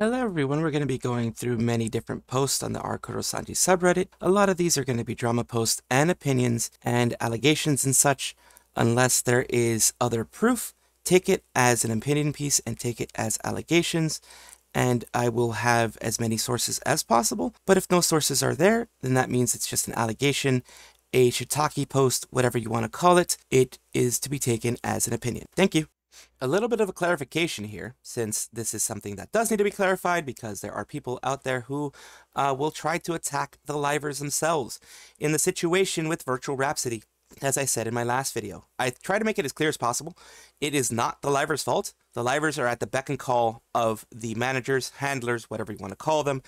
Hello everyone, we're going to be going through many different posts on the r subreddit. A lot of these are going to be drama posts and opinions and allegations and such. Unless there is other proof, take it as an opinion piece and take it as allegations. And I will have as many sources as possible. But if no sources are there, then that means it's just an allegation, a shiitake post, whatever you want to call it. It is to be taken as an opinion. Thank you. A little bit of a clarification here, since this is something that does need to be clarified because there are people out there who uh, will try to attack the livers themselves. In the situation with Virtual Rhapsody, as I said in my last video, I try to make it as clear as possible. It is not the livers' fault. The livers are at the beck and call of the managers, handlers, whatever you want to call them.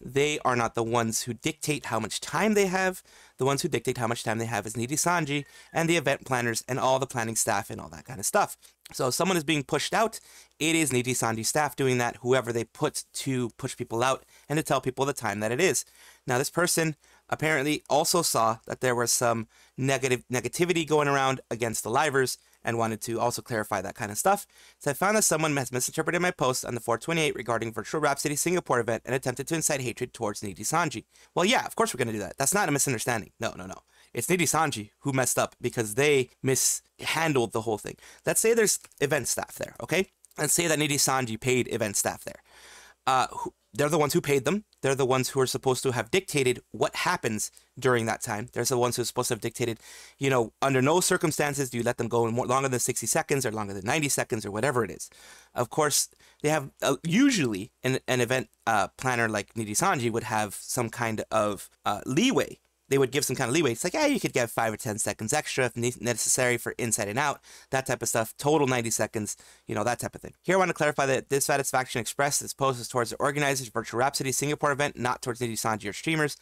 They are not the ones who dictate how much time they have. The ones who dictate how much time they have is Niji Sanji and the event planners and all the planning staff and all that kind of stuff. So if someone is being pushed out, it is Niji Sanji staff doing that, whoever they put to push people out and to tell people the time that it is. Now this person apparently also saw that there was some negative negativity going around against the livers and wanted to also clarify that kind of stuff. So I found that someone has misinterpreted my post on the 428 regarding Virtual Rhapsody Singapore event and attempted to incite hatred towards Niji Sanji. Well, yeah, of course we're going to do that. That's not a misunderstanding. No, no, no. It's Niji Sanji who messed up because they mishandled the whole thing. Let's say there's event staff there, okay? Let's say that Niji Sanji paid event staff there. Uh, they're the ones who paid them. They're the ones who are supposed to have dictated what happens during that time. They're the ones who are supposed to have dictated, you know, under no circumstances do you let them go more, longer than 60 seconds or longer than 90 seconds or whatever it is. Of course, they have uh, usually an, an event uh, planner like Niji Sanji would have some kind of uh, leeway they would give some kind of leeway. It's like, yeah, you could get five or 10 seconds extra if necessary for inside and out, that type of stuff. Total 90 seconds, you know, that type of thing. Here, I want to clarify that dissatisfaction expressed is posted towards the organizers Virtual Rhapsody Singapore event, not towards Niji Sanji or streamers.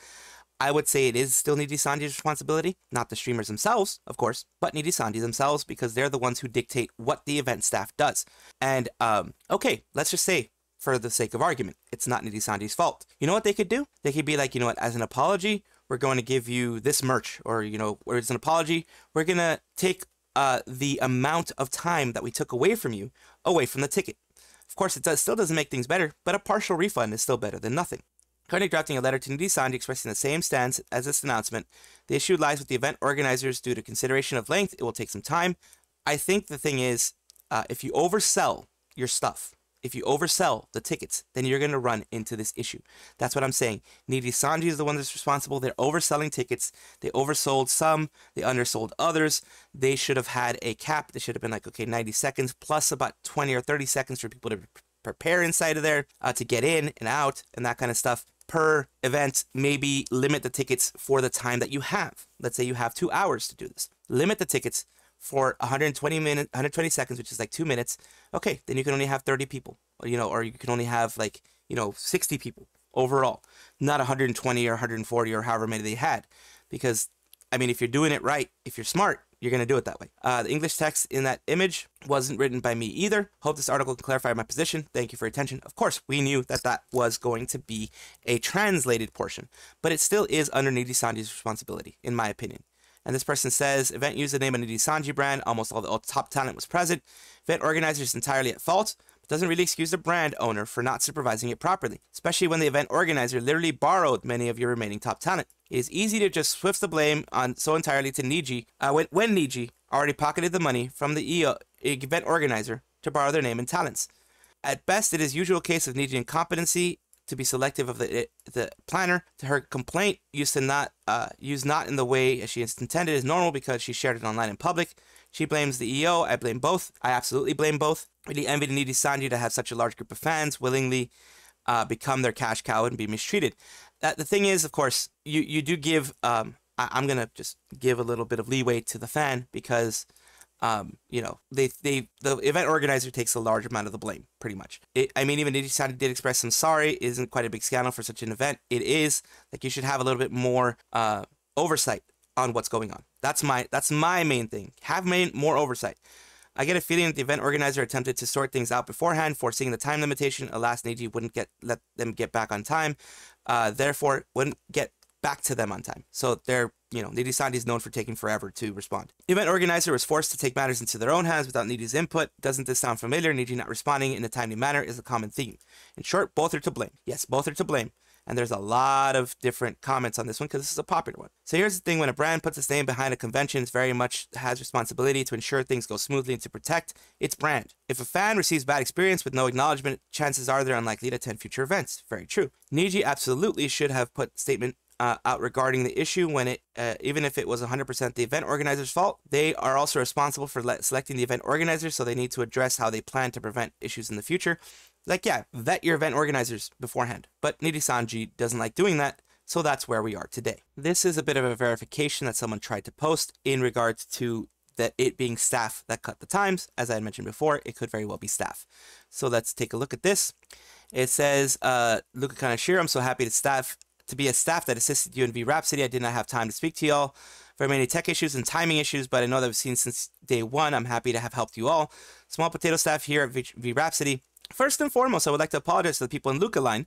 I would say it is still Niji Sanji's responsibility, not the streamers themselves, of course, but Niji Sanji themselves because they're the ones who dictate what the event staff does. And, um, okay, let's just say for the sake of argument, it's not Niji Sanji's fault. You know what they could do? They could be like, you know what, as an apology, we're going to give you this merch or you know where it's an apology we're going to take uh, the amount of time that we took away from you away from the ticket of course it does, still doesn't make things better but a partial refund is still better than nothing Currently drafting a letter to Niji Sanji expressing the same stance as this announcement. The issue lies with the event organizers due to consideration of length. It will take some time. I think the thing is, uh, if you oversell your stuff, if you oversell the tickets, then you're going to run into this issue. That's what I'm saying. Niji Sanji is the one that's responsible. They're overselling tickets. They oversold some. They undersold others. They should have had a cap. They should have been like, okay, 90 seconds plus about 20 or 30 seconds for people to prepare inside of there uh, to get in and out and that kind of stuff per event. Maybe limit the tickets for the time that you have. Let's say you have two hours to do this. Limit the tickets for 120 minutes, 120 seconds, which is like two minutes, okay, then you can only have 30 people, or, you know, or you can only have like, you know, 60 people overall, not 120 or 140 or however many they had. Because, I mean, if you're doing it right, if you're smart, you're going to do it that way. Uh, the English text in that image wasn't written by me either. Hope this article can clarify my position. Thank you for attention. Of course, we knew that that was going to be a translated portion, but it still is under Niji Sanji's responsibility, in my opinion. And this person says, event used the name of Sanji brand. Almost all the top talent was present. Event organizers entirely at fault, but doesn't really excuse the brand owner for not supervising it properly, especially when the event organizer literally borrowed many of your remaining top talent. It is easy to just swift the blame on so entirely to Niji uh, when, when Niji already pocketed the money from the EO, event organizer to borrow their name and talents. At best, it is usual case of Niji incompetency to be selective of the the planner. To her complaint used to not uh, not in the way as she intended is normal because she shared it online in public. She blames the EO. I blame both. I absolutely blame both. Really envy Niji Sanji to have such a large group of fans willingly uh, become their cash cow and be mistreated. That the thing is, of course, you you do give. Um, I, I'm gonna just give a little bit of leeway to the fan because um, you know, they they the event organizer takes a large amount of the blame, pretty much. It, I mean, even Niji did express some sorry. Isn't quite a big scandal for such an event. It is like you should have a little bit more uh, oversight on what's going on. That's my that's my main thing. Have main, more oversight. I get a feeling that the event organizer attempted to sort things out beforehand, foreseeing the time limitation. Alas, Niji wouldn't get let them get back on time. Uh, therefore, wouldn't get back to them on time. So they're, you know, Niji Sanji is known for taking forever to respond. Event organizer was forced to take matters into their own hands without Niji's input. Doesn't this sound familiar? Niji not responding in a timely manner is a common theme. In short, both are to blame. Yes, both are to blame. And there's a lot of different comments on this one because this is a popular one. So here's the thing when a brand puts its name behind a convention, it very much has responsibility to ensure things go smoothly and to protect its brand. If a fan receives bad experience with no acknowledgement, chances are they're unlikely to attend future events. Very true. Niji absolutely should have put statement uh, out regarding the issue when it, uh, even if it was 100% the event organizer's fault, they are also responsible for le- selecting the event organizers, so they need to address how they plan to prevent issues in the future. Like, yeah, vet your event organizers beforehand. But Niji Sanji doesn't like doing that, so that's where we are today. This is a bit of a verification that someone tried to post in regards to that it being staff that cut the times. As I had mentioned before, it could very well be staff. So let's take a look at this. It says, uh, Luca Kaneshiro, I'm so happy to staff to be a staff that assisted you in V Rhapsody. I did not have time to speak to y'all. Very many tech issues and timing issues, but I know that I've seen since day one. I'm happy to have helped you all. Small potato staff here at V, v Rhapsody. First and foremost, I would like to apologize to the people in Luca line.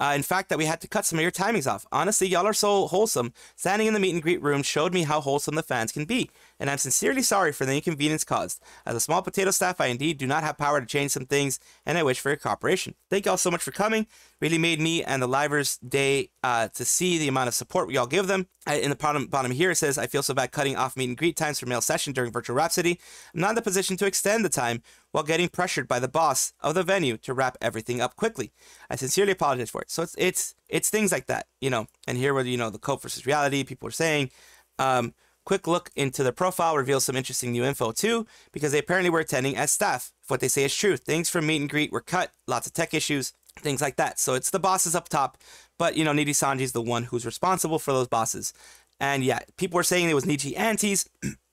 Uh, in fact, that we had to cut some of your timings off. Honestly, y'all are so wholesome. Standing in the meet and greet room showed me how wholesome the fans can be, and I'm sincerely sorry for the inconvenience caused. As a small potato staff, I indeed do not have power to change some things, and I wish for your cooperation. Thank y'all so much for coming. Really made me and the Livers day uh, to see the amount of support we all give them. I, in the bottom, bottom here, it says, I feel so bad cutting off meet and greet times for mail session during Virtual Rhapsody. I'm not in the position to extend the time while getting pressured by the boss of the venue to wrap everything up quickly. I sincerely apologize for it. So it's it's it's things like that, you know. And here, where you know the code versus reality, people are saying. Um, quick look into their profile reveals some interesting new info too, because they apparently were attending as staff. If what they say is true, things from meet and greet were cut, lots of tech issues, things like that. So it's the bosses up top, but you know Niji Sanji is the one who's responsible for those bosses. And yeah, people were saying it was Niji Antes.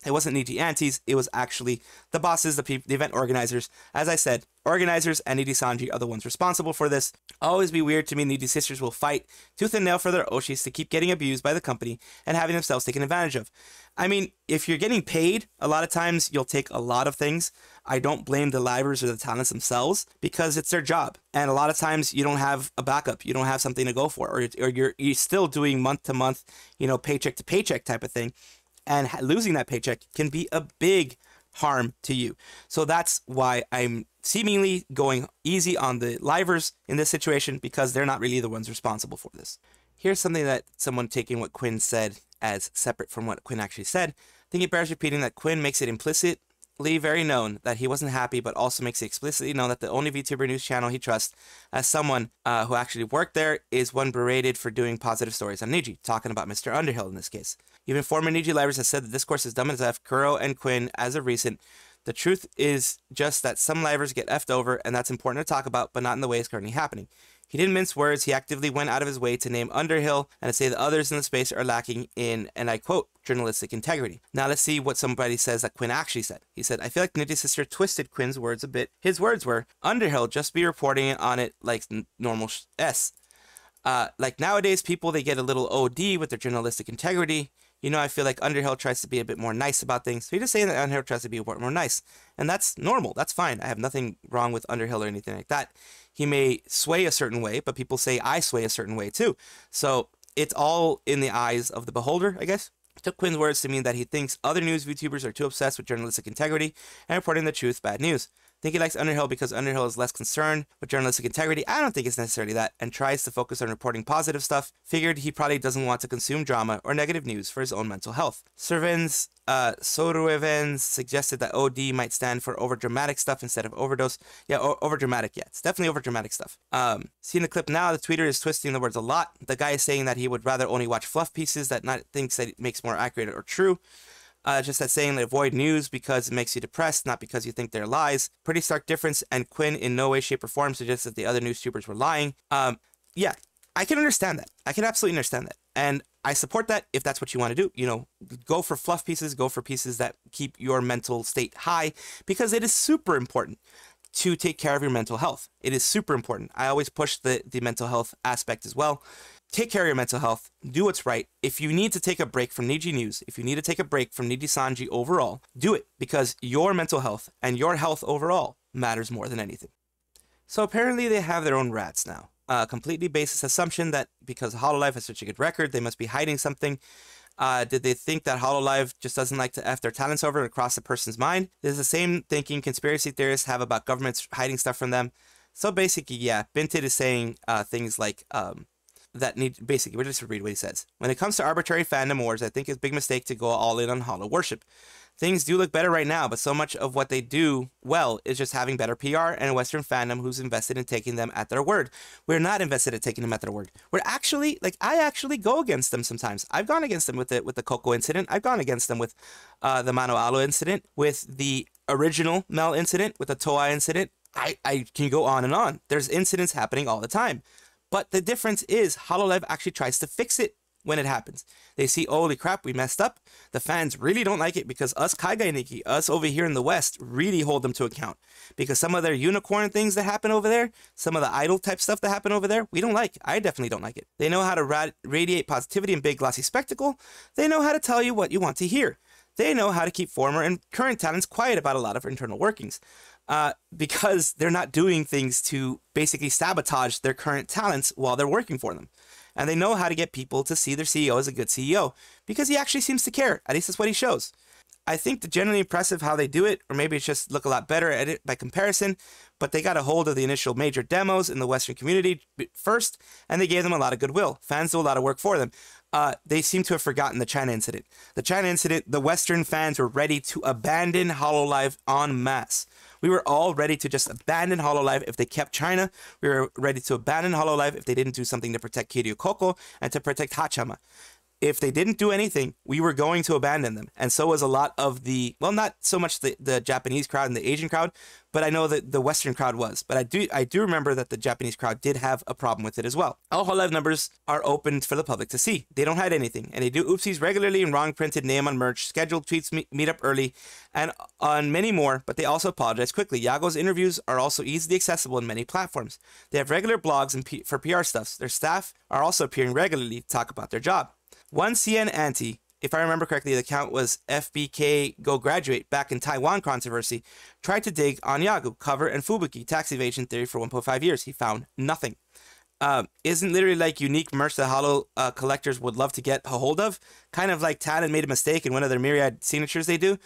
It wasn't Niji Antes. It was actually the bosses, the, the event organizers. As I said, organizers and Niji Sanji are the ones responsible for this. Always be weird to me. Niji sisters will fight tooth and nail for their Oshis to keep getting abused by the company and having themselves taken advantage of. I mean, if you're getting paid, a lot of times you'll take a lot of things. I don't blame the livers or the talents themselves because it's their job. And a lot of times you don't have a backup. You don't have something to go for, or, or you're, you're still doing month to month, you know, paycheck to paycheck type of thing. And losing that paycheck can be a big harm to you. So that's why I'm seemingly going easy on the livers in this situation because they're not really the ones responsible for this. Here's something that someone taking what Quinn said as separate from what Quinn actually said. I think it bears repeating that Quinn makes it implicitly very known that he wasn't happy, but also makes it explicitly known that the only VTuber news channel he trusts, as someone uh, who actually worked there, is one berated for doing positive stories on Niji, talking about Mr. Underhill in this case. Even former Niji livers have said that this course is dumb as F. Kuro and Quinn, as of recent, the truth is just that some livers get effed over, and that's important to talk about, but not in the way it's currently happening. He didn't mince words, he actively went out of his way to name Underhill and to say that others in the space are lacking in, and I quote, journalistic integrity. Now let's see what somebody says that Quinn actually said. He said, I feel like Nitty's sister twisted Quinn's words a bit. His words were, Underhill just be reporting on it like normal S. Uh, like nowadays, people, they get a little OD with their journalistic integrity. You know, I feel like Underhill tries to be a bit more nice about things. So you're just saying that Underhill tries to be a bit more nice. And that's normal. That's fine. I have nothing wrong with Underhill or anything like that. He may sway a certain way, but people say I sway a certain way too. So it's all in the eyes of the beholder, I guess. took Quinn's words to mean that he thinks other news YouTubers are too obsessed with journalistic integrity and reporting the truth bad news think he likes Underhill because Underhill is less concerned with journalistic integrity. I don't think it's necessarily that, and tries to focus on reporting positive stuff. Figured he probably doesn't want to consume drama or negative news for his own mental health. Servins uh, Soruevens suggested that OD might stand for overdramatic stuff instead of overdose. Yeah, o- overdramatic. Yeah, it's definitely overdramatic stuff. Um, seeing the clip now, the tweeter is twisting the words a lot. The guy is saying that he would rather only watch fluff pieces that not thinks that it makes more accurate or true. Uh, just that saying that avoid news because it makes you depressed, not because you think they're lies. Pretty stark difference, and Quinn in no way, shape, or form suggests that the other news tubers were lying. Um, yeah, I can understand that. I can absolutely understand that. And I support that if that's what you want to do. You know, go for fluff pieces, go for pieces that keep your mental state high because it is super important to take care of your mental health. It is super important. I always push the, the mental health aspect as well take care of your mental health, do what's right. If you need to take a break from Niji News, if you need to take a break from Niji Sanji overall, do it because your mental health and your health overall matters more than anything. So apparently they have their own rats now. uh, completely baseless assumption that because Hololive has such a good record, they must be hiding something. Uh, did they think that Hololive just doesn't like to F their talents over and across a person's mind? This is the same thinking conspiracy theorists have about governments hiding stuff from them. So basically, yeah, Binted is saying uh, things like um, that need basically, we'll just read what he says. When it comes to arbitrary fandom wars, I think it's a big mistake to go all in on hollow worship. Things do look better right now, but so much of what they do well is just having better PR and a Western fandom who's invested in taking them at their word. We're not invested in taking them at their word. We're actually like I actually go against them sometimes. I've gone against them with the with the Coco incident. I've gone against them with uh, the Mano Aloe incident, with the original Mel incident, with the Toa incident. I, I can go on and on. There's incidents happening all the time. But the difference is Hololive actually tries to fix it when it happens. They see, holy crap, we messed up. The fans really don't like it because us Kaigai us over here in the West, really hold them to account. Because some of their unicorn things that happen over there, some of the idol type stuff that happen over there, we don't like. I definitely don't like it. They know how to rad- radiate positivity and big glossy spectacle. They know how to tell you what you want to hear. They know how to keep former and current talents quiet about a lot of internal workings. Uh, because they're not doing things to basically sabotage their current talents while they're working for them and they know how to get people to see their CEO as a good CEO because he actually seems to care. At least that's what he shows. I think the generally impressive how they do it, or maybe it's just look a lot better at it by comparison, but they got a hold of the initial major demos in the Western community first, and they gave them a lot of goodwill. Fans do a lot of work for them. Uh, they seem to have forgotten the China incident. The China incident, the Western fans were ready to abandon Hololive en masse. We were all ready to just abandon Hololive if they kept China. We were ready to abandon Hololive if they didn't do something to protect Kiryu Coco and to protect Hachama if they didn't do anything, we were going to abandon them. And so was a lot of the, well, not so much the, the Japanese crowd and the Asian crowd, but I know that the Western crowd was. But I do I do remember that the Japanese crowd did have a problem with it as well. All Hololive numbers are open for the public to see. They don't hide anything. And they do oopsies regularly in wrong printed name on merch, scheduled tweets meet, meet up early, and on many more, but they also apologize quickly. YAGOO's interviews are also easily accessible in many platforms. They have regular blogs and P- for PR stuffs. Their staff are also appearing regularly to talk about their job. One CN anti, if I remember correctly, the account was FBK Go Graduate back in Taiwan controversy, tried to dig on YAGOO, cover, and Fubuki tax evasion theory for 1.5 years. He found nothing. Uh, isn't literally like unique merch that Holo uh, collectors would love to get a hold of. Kind of like Talon made a mistake in one of their myriad signatures they do.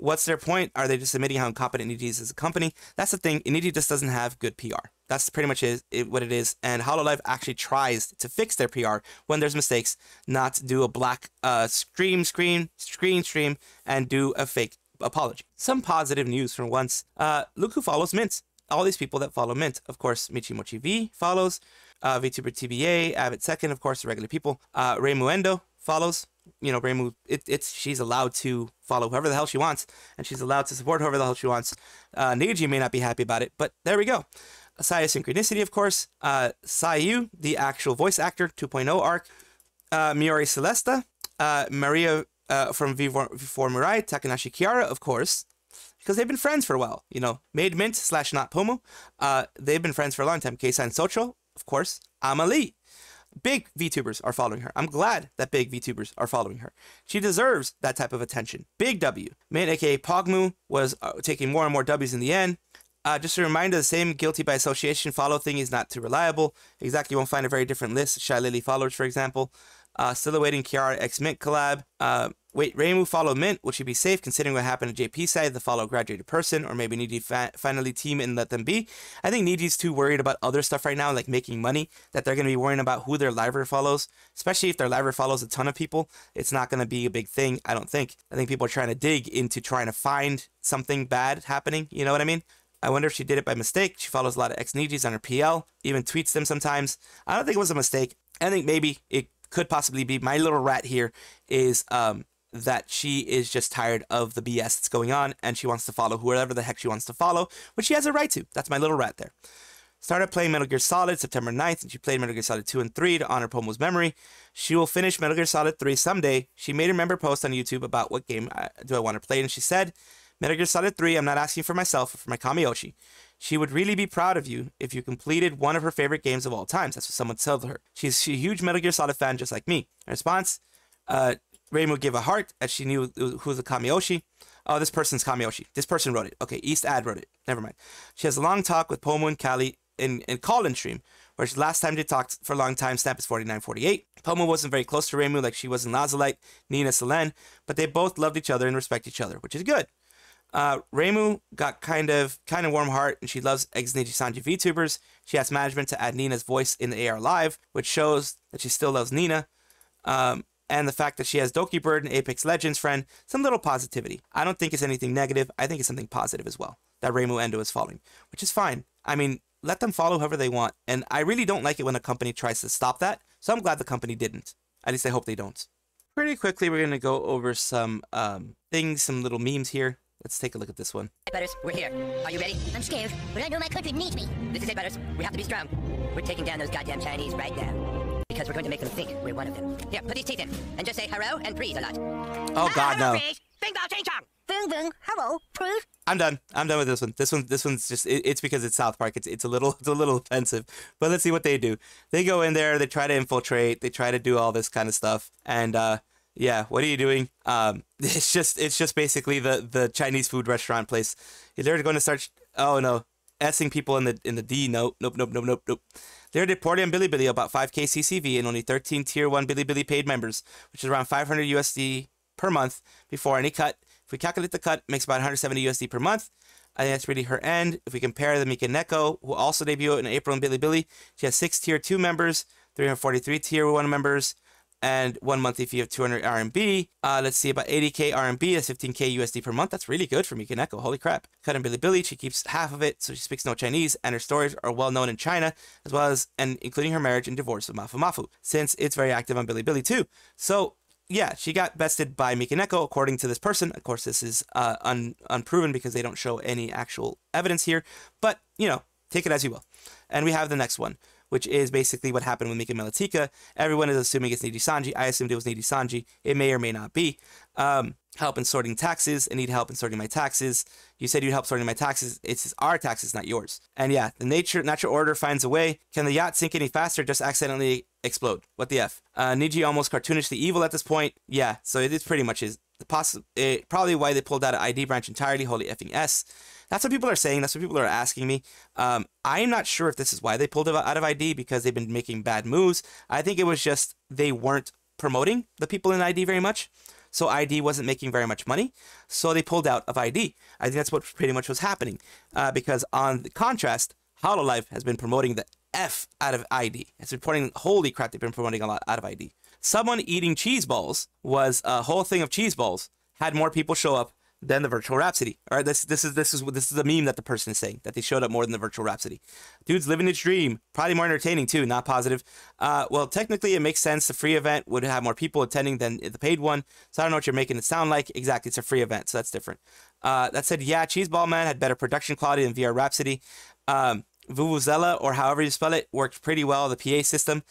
What's their point? Are they just admitting how incompetent Initi is as a company? That's the thing. Initi just doesn't have good PR. That's pretty much it, it, what it is. And Hololive actually tries to fix their PR when there's mistakes, not do a black uh, scream, screen, screen stream, and do a fake apology. Some positive news for once. Uh, look who follows Mint. All these people that follow Mint. Of course, Michi MichiMochiEvee follows. Uh, VTuber TBA, Abbott Second, of course, the regular people. Uh, Reimu Endou follows you know, Reimu, it, it's she's allowed to follow whoever the hell she wants, and she's allowed to support whoever the hell she wants. Uh, Niji may not be happy about it, but there we go. Saya Synchronicity, of course. Uh, Sayu, the actual voice actor, 2.0 arc. Uh, Miori Celesta. Uh, Maria uh, from V4, V4 Mirai. Takanashi Kiara, of course. Because they've been friends for a while, you know. Made Mint slash Not Pomu. Uh, they've been friends for a long time. Keisan Socho, of course. Amalie, big VTubers are following her. I'm glad that big VTubers are following her. She deserves that type of attention. Big W. Min, aka Pogmu, was uh, taking more and more W's in the end. Uh, just a reminder, the same guilty by association follow thing is not too reliable. Exactly, you won't find a very different list. Shy Lily followers, for example. Uh, still awaiting Kiara X Mint collab. Uh, Wait, Reimu follow Mint, which should be safe considering what happened to JP side, the follow graduated person, or maybe Niji fa- finally team and let them be. I think Niji's too worried about other stuff right now, like making money, that they're going to be worrying about who their library follows, especially if their library follows a ton of people. It's not going to be a big thing, I don't think. I think people are trying to dig into trying to find something bad happening, you know what I mean? I wonder if she did it by mistake. She follows a lot of ex Nijis on her PL, even tweets them sometimes. I don't think it was a mistake. I think maybe it could possibly be my little rat here is um, that she is just tired of the BS that's going on and she wants to follow whoever the heck she wants to follow, which she has a right to. That's my little rat there. Started playing Metal Gear Solid September 9th, and she played Metal Gear Solid 2 and 3 to honor Pomu's memory. She will finish Metal Gear Solid 3 someday. She made a member post on YouTube about what game uh, do I want to play, and she said, Metal Gear Solid 3, I'm not asking for myself or for my Kamiyoshi. She would really be proud of you if you completed one of her favorite games of all times. That's what someone told her. She's a huge Metal Gear Solid fan, just like me. In response, uh, Reimu gave a heart as she knew who the Kamiyoshi. Oh, this person's Kamiyoshi. This person wrote it. Okay, East Ad wrote it. Never mind. She has a long talk with Pomu and Kali in, in call-in stream Whereas last time they talked for a long time, Snap is 49-48. Pomu wasn't very close to Reimu like she was in LazuLight, Nina, Selene, but they both loved each other and respect each other, which is good. Uh, Reimu got kind of kind of warm heart, and she loves ex Sanji VTubers. She asked management to add Nina's voice in the AR Live, which shows that she still loves Nina. Um, and the fact that she has Dokibird and Apex Legends friend, some little positivity. I don't think it's anything negative. I think it's something positive as well. That Reimu Endou is following, which is fine. I mean, let them follow whoever they want. And I really don't like it when a company tries to stop that. So I'm glad the company didn't. At least I hope they don't. Pretty quickly, we're going to go over some um, things, some little memes here. Let's take a look at this one. Hey, Butters, we're here. Are you ready? I'm scared, but I know my country needs me. This is it, Butters. We have to be strong. We're taking down those goddamn Chinese right now. Because we're going to make them think we're one of them. Here, put these teeth in. And just say hello and please a lot. Oh, God, no. Bing bao ching chong. Boom, boom, hello, please. I'm done. I'm done with this one. This one, this one's just. It, it's because it's South Park. It's it's a little it's a little offensive. But let's see what they do. They go in there. They try to infiltrate. They try to do all this kind of stuff. And uh, yeah, what are you doing? Um, it's just it's just basically the the Chinese food restaurant place. They're going to start. Oh no, essing people in the in the D. Nope, nope, nope, nope, nope, nope. They're reporting on Bilibili about 5k CCV and only 13 tier one Bilibili paid members, which is around 500 USD per month before any cut. If we calculate the cut, makes about 170 USD per month. I think that's really her end. If we compare the Mika Neko, who also debuted in April in Bilibili, she has six tier two members, 343 tier one members, and one monthly fee of 200 RMB. Uh, let's see, about 80k RMB, that's 15k USD per month. That's really good for Mika Neko. Holy crap. Cut in Billy, she keeps half of it, so she speaks no Chinese, and her stories are well known in China, as well as, and including her marriage and divorce with Mafu Mafu, since it's very active on Bilibili too. So, yeah, she got bested by Mika Neko, according to this person. Of course, this is uh, un- unproven because they don't show any actual evidence here, but, you know, take it as you will. And we have the next one which is basically what happened with Mika Melatika. Everyone is assuming it's Niji Sanji. I assumed it was Niji Sanji. It may or may not be. Um, help in sorting taxes. I need help in sorting my taxes. You said you'd help sorting my taxes. It's our taxes, not yours. And yeah, the nature natural order finds a way. Can the yacht sink any faster? Just accidentally explode. What the f? Uh, Niji almost cartoonishly evil at this point. Yeah, so it is pretty much is the poss- it, probably why they pulled out an ID branch entirely. Holy effing s. That's what people are saying. That's what people are asking me. Um, I'm not sure if this is why they pulled out of ID because they've been making bad moves. I think it was just they weren't promoting the people in ID very much. So ID wasn't making very much money. So they pulled out of ID. I think that's what pretty much was happening. Uh, because on the contrast, Hololive has been promoting the F out of ID. It's reporting, holy crap, they've been promoting a lot out of ID. Someone eating cheese balls was a whole thing of cheese balls, had more people show up than the virtual Rhapsody. All right, this this is this is this is a meme that the person is saying that they showed up more than the virtual Rhapsody. Dude's living his dream. Probably more entertaining too. Not positive. Uh, well, technically, it makes sense. The free event would have more people attending than the paid one. So I don't know what you're making it sound like. Exactly, it's a free event, so that's different. Uh, that said, yeah, Cheeseball Man had better production quality than VR Rhapsody. Um, Vuvuzela, or however you spell it, worked pretty well. The PA system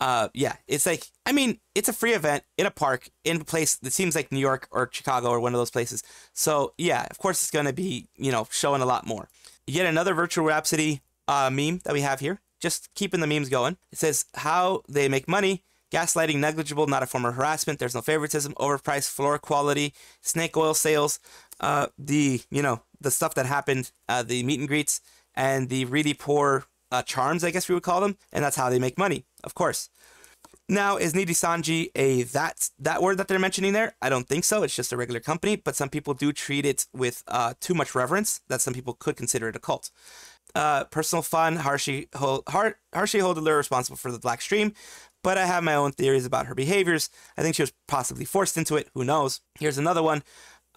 uh, yeah, it's like, I mean, it's a free event in a park in a place that seems like New York or Chicago or one of those places. So yeah, of course it's going to be, you know, showing a lot more. Yet another Virtual Rhapsody uh, meme that we have here, just keeping the memes going. It says how they make money. Gaslighting negligible, not a form of harassment. There's no favoritism, overpriced floor quality, snake oil sales, uh, the, you know, the stuff that happened, uh, the meet and greets, and the really poor uh, charms, I guess we would call them, and that's how they make money, of course. Now, is Niji Sanji a that that word that they're mentioning there? I don't think so. It's just a regular company, but some people do treat it with uh, too much reverence. That some people could consider it a cult. Uh, personal fun. Harshi Har- Harshi responsible for the black stream, but I have my own theories about her behaviors. I think she was possibly forced into it. Who knows? Here's another one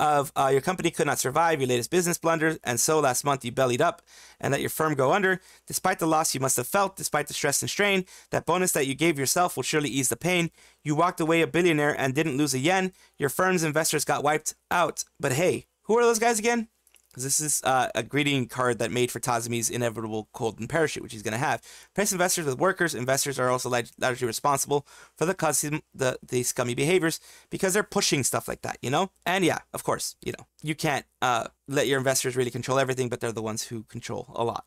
of uh, your company could not survive your latest business blunders, and so last month you bellied up and let your firm go under. Despite the loss you must have felt, despite the stress and strain, that bonus that you gave yourself will surely ease the pain. You walked away a billionaire and didn't lose a yen. Your firm's investors got wiped out. But hey, who are those guys again? Because this is uh, a greeting card that made for Tazumi's inevitable golden parachute, which he's going to have. Press investors with workers. Investors are also largely responsible for the custom, the the scummy behaviors because they're pushing stuff like that, you know. And yeah, of course, you know, you can't uh, let your investors really control everything, but they're the ones who control a lot.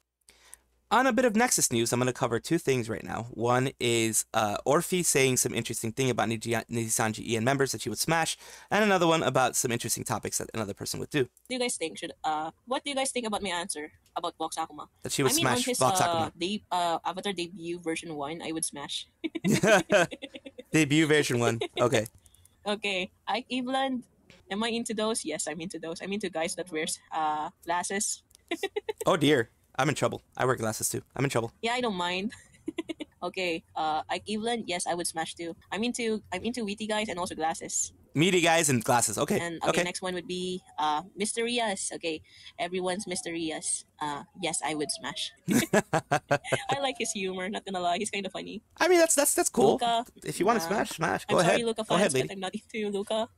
On a bit of Nexus news, I'm going to cover two things right now. One is uh, Orphe saying some interesting thing about Nissan GEN members that she would smash, and another one about some interesting topics that another person would do. do you guys think should uh what do you guys think about my answer about Vox Akuma? That she would I mean on smash his Vox uh, de- uh Avatar debut version one, I would smash. Debut version one. Okay. okay, Ike Eveland. Am I into those? Yes, I'm into those. I'm into guys that wears uh glasses. Oh dear. I'm in trouble. I wear glasses too. I'm in trouble. Yeah, I don't mind. okay, uh Ike Eveland. Yes, I would smash too. I'm into I'm into witty guys and also glasses. Meaty guys and glasses. Okay. And okay, okay. next one would be uh Mysta Rias. Okay, everyone's Mysterious. Uh, yes, I would smash. I like his humor. Not gonna lie, he's kind of funny. I mean, that's that's that's cool. Luca. If you want to Nah. smash, smash. Go I'm ahead. sorry, Luca Go ahead, fans. I'm not into Luca.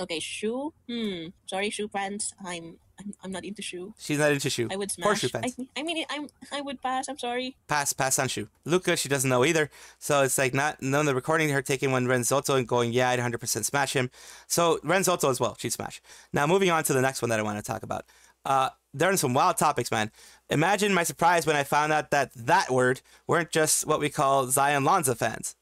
Okay, Shu. Hmm. Sorry, Shu fans. I'm I'm, not into Shu. She's not into Shu. I would smash. Horseshoe fans. I, I mean, I'm I would pass. I'm sorry. pass pass on Shu. Luca, she doesn't know either. So it's like not none of the recording her taking one Renzotto and going, yeah, I'd 100% smash him. So Renzotto as well, she'd smash. Now moving on to the next one that I want to talk about. Uh, there are some wild topics, man. Imagine my surprise when I found out that that word weren't just what we call Zaion LanZa fans.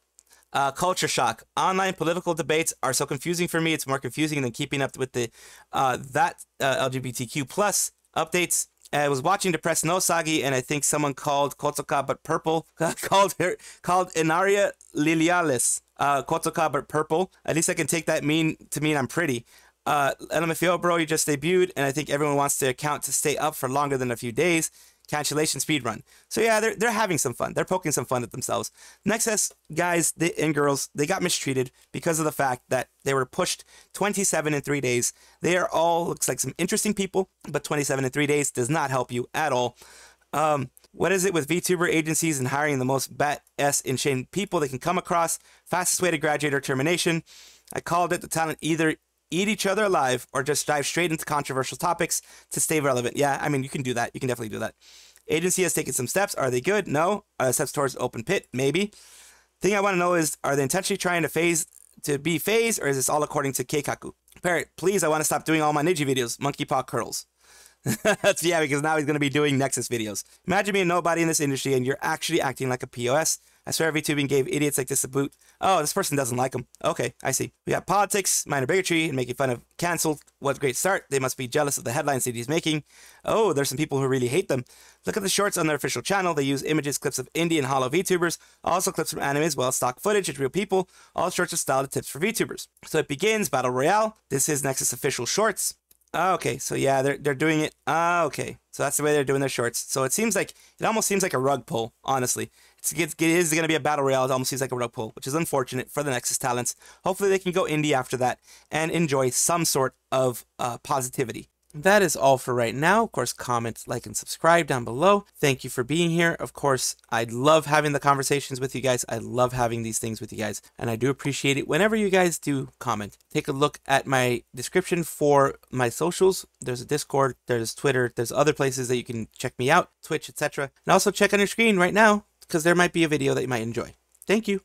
Uh, culture shock. Online political debates are so confusing for me. It's more confusing than keeping up with the uh, that uh, LGBTQ plus updates. I was watching Depressed No Sagi, and I think someone called Kotoka but purple called her called Inaria Lilialis uh, Kotoka but purple. At least I can take that mean to mean I'm pretty. Uh, LMFAO bro, you just debuted, and I think everyone wants their account to stay up for longer than a few days. Cancellation speed run. So yeah, they're they're having some fun. They're poking some fun at themselves. Nexus guys and girls, they got mistreated because of the fact that they were pushed 27 in three days. They are all looks like some interesting people, but 27 in three days does not help you at all. Um, what is it with VTuber agencies and hiring the most bat s insane people they can come across? Fastest way to graduate or termination. I called it the talent either eat each other alive or just dive straight into controversial topics to stay relevant. Yeah, I mean you can do that. You can definitely do that. Agency has taken some steps. Are they good? No. Uh, steps towards open pit? Maybe. Thing I want to know is are they intentionally trying to phase to be phased or is this all according to Keikaku? Parrot, please, I want to stop doing all my ninja videos. Monkey paw curls. That's yeah, because now he's going to be doing Nexus videos. Imagine being nobody in this industry and you're actually acting like a POS. I swear VTubing gave idiots like this a boot. Oh, this person doesn't like them. Okay, I see. We got politics, minor bigotry, and making fun of canceled. What a great start. They must be jealous of the headlines that he's making. Oh, there's some people who really hate them. Look at the shorts on their official channel. They use images, clips of indie and hollow VTubers, also clips from anime as well as stock footage of real people. All sorts of style tips for VTubers. So it begins, Battle Royale. This is Nexus official shorts. Okay, so yeah, they're they're doing it. Ah, okay, so that's the way they're doing their shorts. So it seems like it almost seems like a rug pull. Honestly, it's, it's it is going to be a battle royale. It almost seems like a rug pull, which is unfortunate for the Nexus talents. Hopefully, they can go indie after that and enjoy some sort of uh, positivity. That is all for right now. Of course, comment, like, and subscribe down below. Thank you for being here. Of course, I love having the conversations with you guys. I love having these things with you guys, and I do appreciate it whenever you guys do comment. Take a look at my description for my socials. There's a Discord, there's Twitter, there's other places that you can check me out, Twitch, etc. And also check on your screen right now because there might be a video that you might enjoy. Thank you.